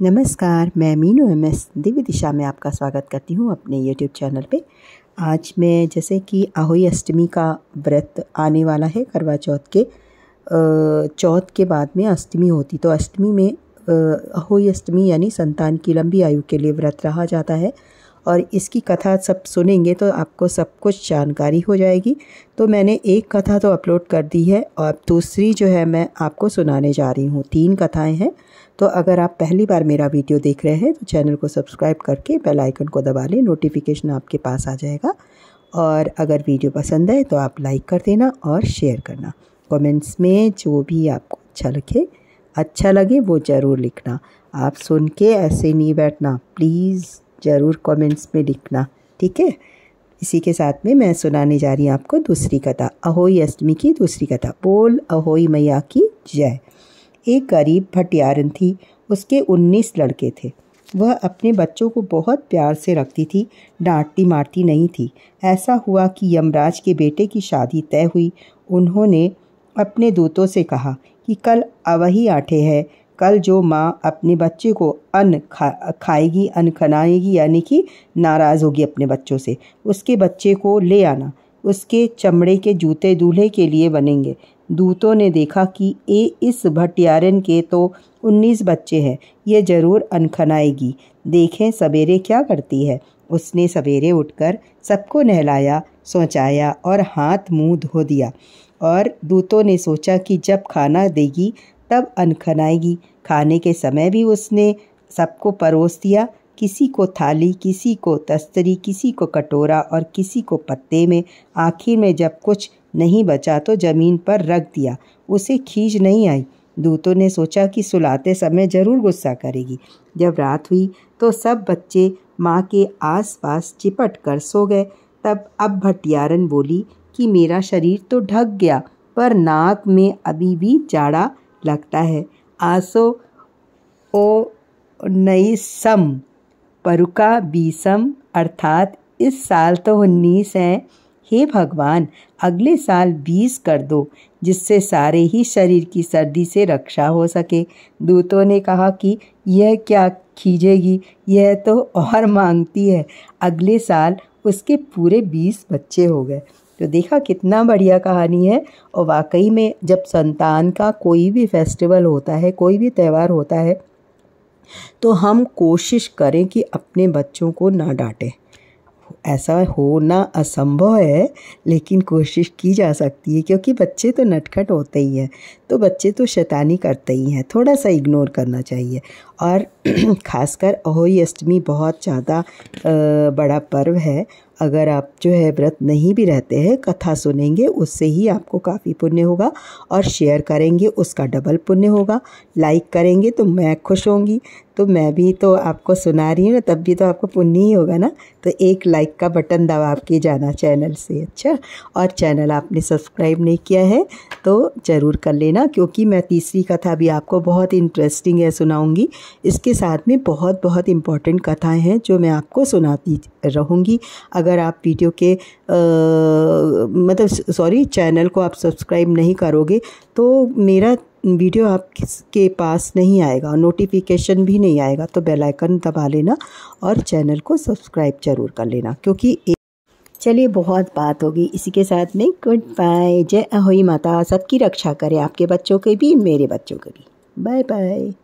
नमस्कार, मैं Meenu M S Divya दिशा में आपका स्वागत करती हूँ अपने यूट्यूब चैनल पे। आज मैं, जैसे कि आहोई अष्टमी का व्रत आने वाला है करवा चौथ के चौथ के बाद में अष्टमी होती तो अष्टमी में अहोई अष्टमी यानी संतान की लंबी आयु के लिए व्रत रहा जाता है। और इसकी कथा सब सुनेंगे तो आपको सब कुछ जानकारी हो जाएगी। तो मैंने एक कथा तो अपलोड कर दी है और दूसरी जो है मैं आपको सुनाने जा रही हूँ। तीन कथाएँ हैं। तो अगर आप पहली बार मेरा वीडियो देख रहे हैं तो चैनल को सब्सक्राइब करके बेल आइकन को दबा लें नोटिफिकेशन आपके पास आ जाएगा। और अगर वीडियो पसंद है तो आप लाइक कर देना और शेयर करना। कमेंट्स में जो भी आपको अच्छा लगे अच्छा लगे वो ज़रूर लिखना। आप सुन के ऐसे नहीं बैठना। प्लीज़ ज़रूर कमेंट्स में लिखना, ठीक है? इसी के साथ में मैं सुनाने जा रही हूँ आपको दूसरी कथा, अहोई अष्टमी की दूसरी कथा। बोल अहोई मैया की जय। एक गरीब भटियारन थी, उसके उन्नीस लड़के थे। वह अपने बच्चों को बहुत प्यार से रखती थी, डांटती मारती नहीं थी। ऐसा हुआ कि यमराज के बेटे की शादी तय हुई। उन्होंने अपने दूतों से कहा कि कल अवही आठे है कल जो माँ अपने बच्चे को अन्न खा, खाएगी, अन्न खनाएगी यानी कि नाराज़ होगी अपने बच्चों से, उसके बच्चे को ले आना। उसके चमड़े के जूते दूल्हे के लिए बनेंगे। दूतों ने देखा कि ए, इस भटियारन के तो उन्नीस बच्चे हैं, ये ज़रूर अनखनाएगी देखें, सवेरे क्या करती है? उसने सवेरे उठकर सबको नहलाया, सोचाया और हाथ मुँह धो दिया। और दूतों ने सोचा कि जब खाना देगी तब अनखनाएगी खाने के समय भी उसने सबको परोस दिया। किसी को थाली, किसी को तस्तरी, किसी को कटोरा और किसी को पत्ते में आखिर में जब कुछ नहीं बचा तो ज़मीन पर रख दिया। उसे खींच नहीं आई। दूतों ने सोचा कि सुलाते समय ज़रूर गुस्सा करेगी। जब रात हुई तो सब बच्चे माँ के आसपास चिपट कर सो गए। तब अब भटियारन बोली कि मेरा शरीर तो ढक गया, पर नाक में अभी भी जाड़ा लगता है। आसो ओ नई सम, परुका बीसम, अर्थात इस साल तो उन्नीस हैं। हे भगवान, अगले साल बीस कर दो, जिससे सारे ही शरीर की सर्दी से रक्षा हो सके। दूतों ने कहा कि यह क्या खींचेगी यह तो और मांगती है। अगले साल उसके पूरे बीस बच्चे हो गए। तो देखा कितना बढ़िया कहानी है। और वाकई में जब संतान का कोई भी फेस्टिवल होता है, कोई भी त्यौहार होता है तो हम कोशिश करें कि अपने बच्चों को ना डांटें। ऐसा होना असंभव है, लेकिन कोशिश की जा सकती है, क्योंकि बच्चे तो नटखट होते ही हैं। तो बच्चे तो शैतानी करते ही हैं, थोड़ा सा इग्नोर करना चाहिए। और ख़ासकर अहोई अष्टमी बहुत ज़्यादा बड़ा पर्व है। अगर आप जो है व्रत नहीं भी रहते हैं, कथा सुनेंगे, उससे ही आपको काफ़ी पुण्य होगा और शेयर करेंगे, उसका डबल पुण्य होगा। लाइक करेंगे तो मैं खुश होंगी। तो मैं भी तो आपको सुना रही हूँ ना, तब भी तो आपको पुण्य ही होगा ना। तो एक लाइक का बटन दबा के जाना चैनल से अच्छा? और चैनल आपने सब्सक्राइब नहीं किया है तो ज़रूर कर लेना क्योंकि मैं तीसरी कथा भी आपको बहुत इंटरेस्टिंग है सुनाऊँगी। इसके साथ में बहुत बहुत इंपॉर्टेंट कथाएँ हैं जो मैं आपको सुनाती रहूँगी। अगर आप वीडियो के आ, मतलब सॉरी चैनल को आप सब्सक्राइब नहीं करोगे तो मेरा वीडियो आपके पास नहीं आएगा नोटिफिकेशन भी नहीं आएगा तो बेल आइकन दबा लेना और चैनल को सब्सक्राइब ज़रूर कर लेना क्योंकि चलिए, बहुत बात होगी। इसी के साथ में गुड बाय जय अहोई माता। सबकी रक्षा करें आपके बच्चों के भी, मेरे बच्चों के भी। Bye bye